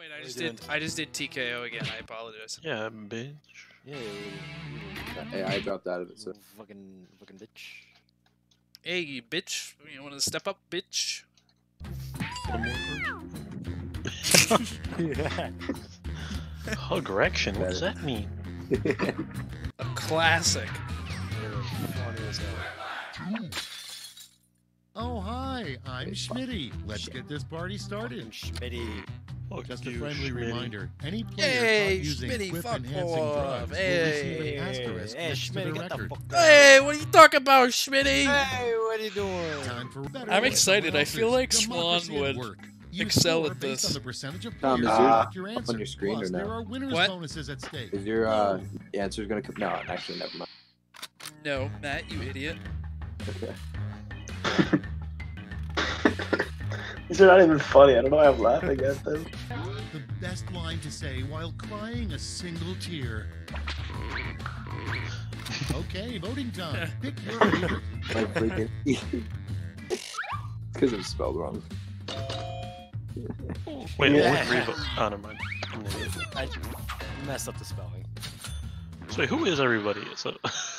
wait, I you just doing? did. I just did TKO again. I apologize. Yeah, bitch. Yeah, Hey, I dropped out of it, so. fucking, fucking bitch. Hey, you bitch! You want to step up, bitch? One more yeah. Hug erection. What does that mean? A classic. Oh, hi, I'm Schmitty. Let's get this party started. Schmitty. Fuck Just a friendly Schmitty. reminder any player Hey, caught using Schmitty, whip fuck enhancing off. drugs will Hey, receive an asterisk Hey, next Schmitty, the get the record. fuck down. Hey, what are you talking about, Schmitty? Hey, what are you doing? Time for better I'm excited. I feel like Swan democracy at would work. You excel at this. On the percentage of Tom, is your- correct your up on your screen Plus, or no? there are winners What? bonuses at stake. Is your uh, answer's gonna come? No, actually, never mind. No, Matt, you idiot. Okay. These are not even funny. I don't know why I'm laughing at them. The line to say while crying a single tear. Okay, voting time. Pick your favorite. Like freaking. Because it was spelled wrong. Wait, Yeah. only three votes. Oh, never mind. I'm an idiot. I messed up the spelling. So wait, who is everybody? So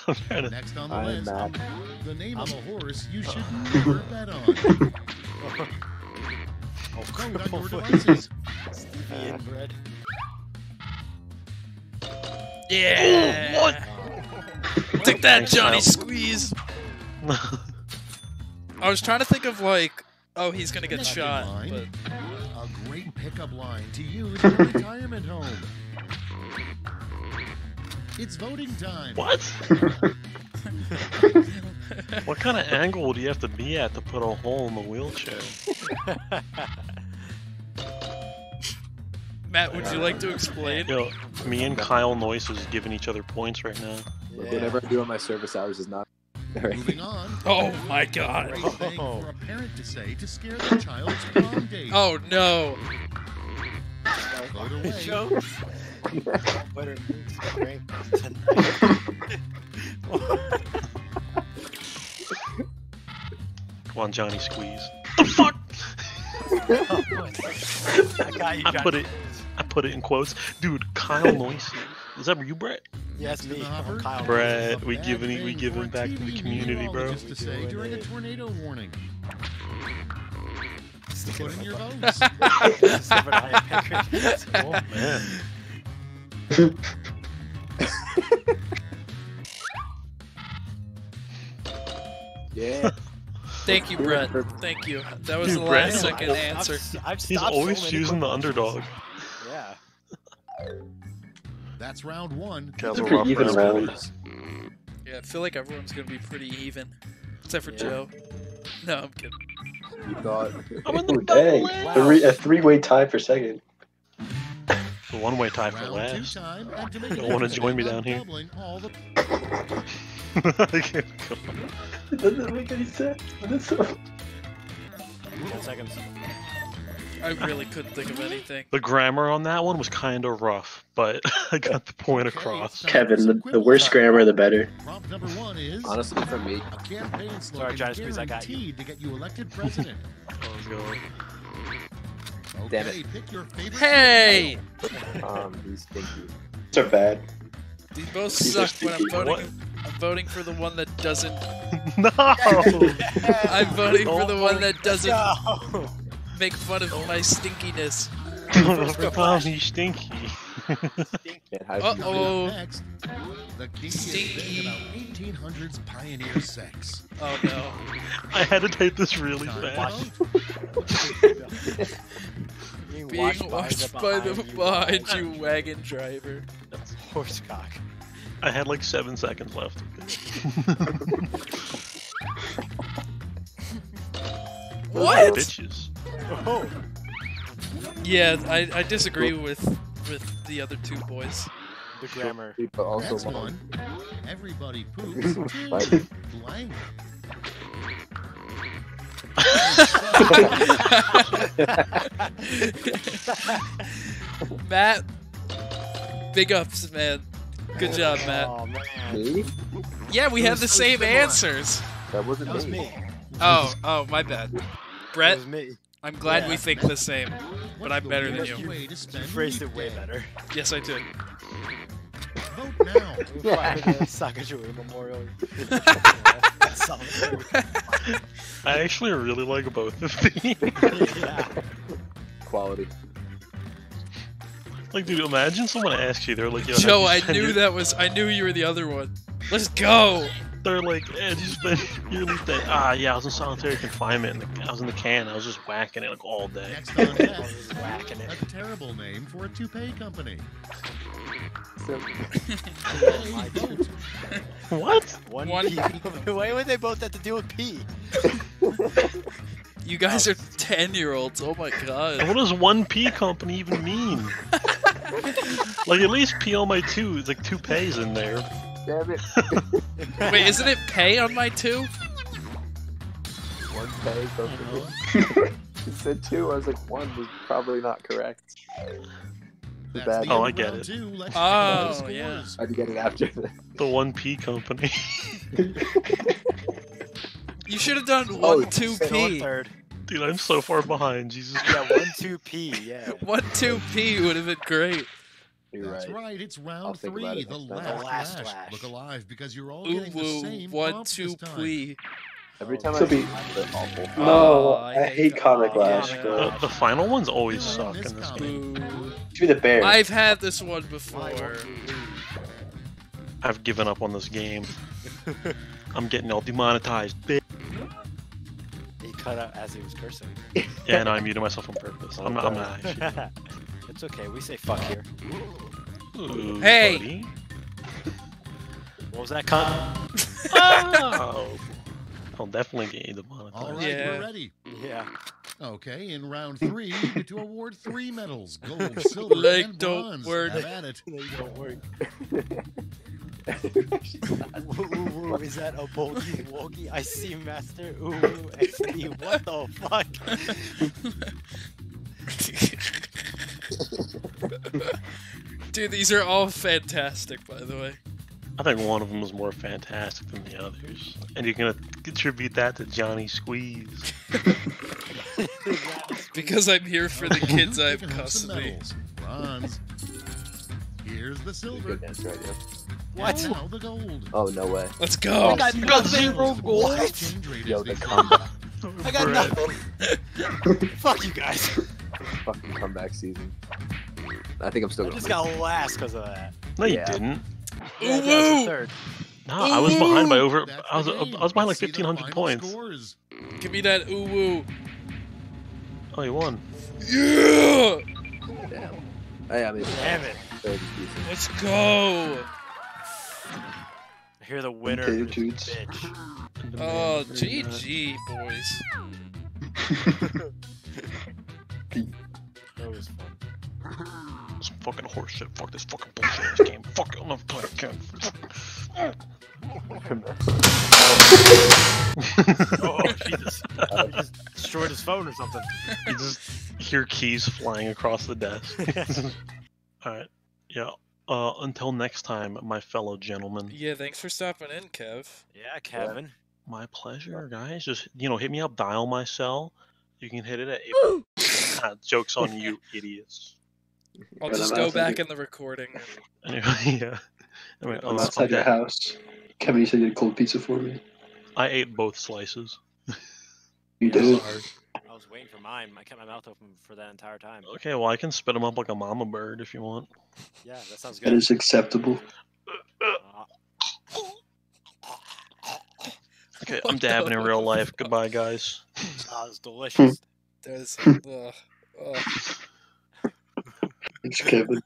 I'm to. Next on the I'm list, Matt. the name of a horse you should Uh. never bet on. Oh, Vote on your devices. Stevie inbred. Uh. Yeah. what? Take that, Johnny Kyle. Squeeze. I was trying to think of like, oh, he's gonna get shot. line, But A great pickup line to use in retirement home. It's voting time. what? What kind of angle do you have to be at to put a hole in the wheelchair? Matt, would you like to explain? Yo, me and Kyle Noyce is giving each other points right now. Like, Whatever I do on my service hours is not. Moving on. Oh my God. Great thing for a parent to say to scare their child's prom date. Oh no. Vote away. Joe. Better drink Come on, Johnny Squeeze. The fuck? I got you. I put it. I put it in quotes, dude. Kyle Noyce. Is that you, Brett? Yes, Next me. in the Kyle. Brett. we giving we giving for a back to the community, bro. meteorologist To say during a tornado warning. Put in your votes. Stupid eye pancreas. Oh man. Yeah. Thank you, Brett. Thank you. That was Dude, the Brett- last second I've- answer. I've He's always so choosing the underdog. Yeah. That's round one. That was a rough Even round. round. Mm. Yeah, I feel like everyone's gonna be pretty even, except for Yeah. Joe. No, I'm kidding. You thought. I'm in the Ooh, dang. double A, a three-way tie for second. The one-way tie for Round two last. time. And to make it Don't wanna join me down here. the Okay, come on. It doesn't make any sense. But so... Ten seconds. I really couldn't think of anything. the grammar on that one was kind of rough, but I got the point across. it's time for Kevin, the, the worse grammar, the better. Prompt number one is Honestly, for me, a campaign slogan Johnny Squeeze, I got you. to get you elected president. Let's. Damn Okay, pick your favorite. Hey, um, he's stinky. These are bad. these both These suck, but I'm sticky. voting. I'm voting for the one that doesn't. no! I'm voting for the one that doesn't Go. Make fun of my stinkiness. Tom, you stinky. Man, how Uh oh. The kinkiest Stinky. thing about 1800s pioneer sex. Oh no. I had to type this really Time fast. Being Being watched by the behind you wagon driver. horsecock. I had like seven seconds left. What? Bitches. Oh, Yeah, I, I disagree with with the other two boys. the grammar. But also Next long. one, everybody poops Right. to blank. Matt, big ups, man. Good job, oh, Matt. Oh man. Yeah, we It had the same answers. That wasn't That was me. me. Oh, oh, my bad. That Brett, was me. I'm glad we think the same. But I'm better than you. You phrased it way better. Yes, I did. Vote now. We're Sacagawea Memorial. I actually really like both of these. yeah. Quality. like, dude, imagine someone asks you, they're like, Yo, Joe, I how'd you spend knew that was. I knew you were the other one. Let's go. They're like, eh, you spend your leave day. Ah, yeah, I was in solitary confinement. And I was in the can. I was just whacking it like all day. Next on I deck, was whacking it. a terrible name for a toupee company. So, My vote. What? One, One P. Why would they both have to deal with P? You guys are 10 year olds. Oh my And god. what does one P company even mean? like, at least P on my two. It's like two pays in there. Damn it. Wait, isn't it pay on my two? One pay something. he said two. I was like, one was probably not correct. That's bad. the Oh, I get it. Two. Oh, yeah. I had to get it after the. The one P company. You should have done Oh, 1 2 One P. third. Dude, I'm so far behind. Jesus Yeah, one two P. Yeah. 1 2 P would have been great. You're That's right. right. It's I'll round three, it the last, The last lash. lash. Look alive because you're all Ooh getting the same 1 prompts 2 this time. Plea. Every time I Could be- awful. No, Oh, I I, hate hate Comic oh, Lash, Comic. The, the final ones always Who suck in this comic? game. Boo. Give me the bear. I've had this one before. I've given up on this game. I'm getting all demonetized. Bitch. He cut out as he was cursing. Yeah, no, I muted myself on purpose. I'm not. I'm not actually. It's okay. We say fuck here. Ooh, Hey! buddy. What was that cunt? Oh. I'll definitely get you demonetized. All right, Yeah. we're ready. Yeah. Okay, in round three, you get to award three medals: gold, silver, Like, and don't bronze. word. Have at it. They don't work. Ooh, ooh, ooh, is that a bogey wogey? I see master. Ooh, ooh, XD. What the fuck? Dude, these are all fantastic, by the way. I think one of them is more fantastic than the others, and you're gonna contribute that to Johnny Squeeze. Because I'm here for the kids I have Picking up custody. Bronze. Here's the silver. Good answer. What? And now the gold. Oh no way. Let's go. got zero gold. Yo, the the comeback, I got nothing. Fuck you guys. fucking comeback season. I think I'm still I going. just got last because of that. No, you Yeah. didn't. Yeah, I was Ooh, in third. No, I was behind by over. That's I was. the I was behind like See the 1,500 final points. Scores. Give me that ooh woo. Oh, you won. Yeah! Damn. Hey, I mean, Damn it. third is decent. Let's go. I hear the winner. Okay, of this dudes. bitch. Oh, GG, boys. fucking horse shit. Fuck this fucking bullshit ass game. Fuck it. I'm not playing again. Oh, Jesus. He just destroyed his phone or something. you just hear keys flying across the desk. All right. Yeah. Uh, until next time, my fellow gentlemen. Yeah, thanks for stopping in, Kev. Yeah, Kevin. My pleasure, guys. Just you know, hit me up. Dial my cell. You can hit it at. ah, jokes on you, idiots. I'll But just I'm go back your- in the recording. Anyway, yeah. Anyway, I'm I'll- outside your house. Kevin, you said you had cold pizza for me. I ate both slices. You did. I was waiting for mine. I kept my mouth open for that entire time. Okay, well I can spit them up like a mama bird if you want. Yeah, that sounds good. is acceptable. Uh, Okay, I'm dabbing in real life. Goodbye, guys. that was delicious. There's. ugh, ugh. Thanks, Kevin.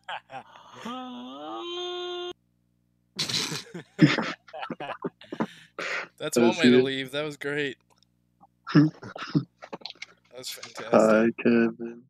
That's That one was way to leave. That was great. That was fantastic. Hi, Kevin.